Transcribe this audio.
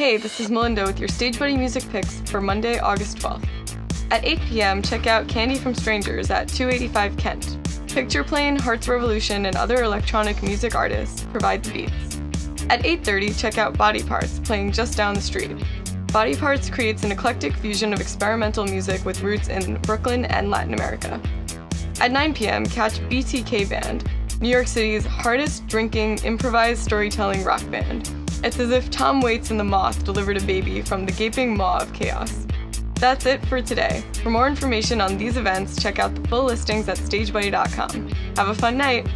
Hey, this is Melinda with your Stage Buddy music picks for Monday, August 12th. At 8 p.m., check out Candy from Strangers at 285 Kent. Picture Plane, Hearts Revolution, and other electronic music artists provide the beats. At 8.30, check out Body Parts, playing just down the street. Body Parts creates an eclectic fusion of experimental music with roots in Brooklyn and Latin America. At 9 p.m., catch BTK Band, New York City's hardest drinking, improvised storytelling rock band. It's as if Tom Waits and the Moth delivered a baby from the gaping maw of chaos. That's it for today. For more information on these events, check out the full listings at stagebuddy.com. Have a fun night!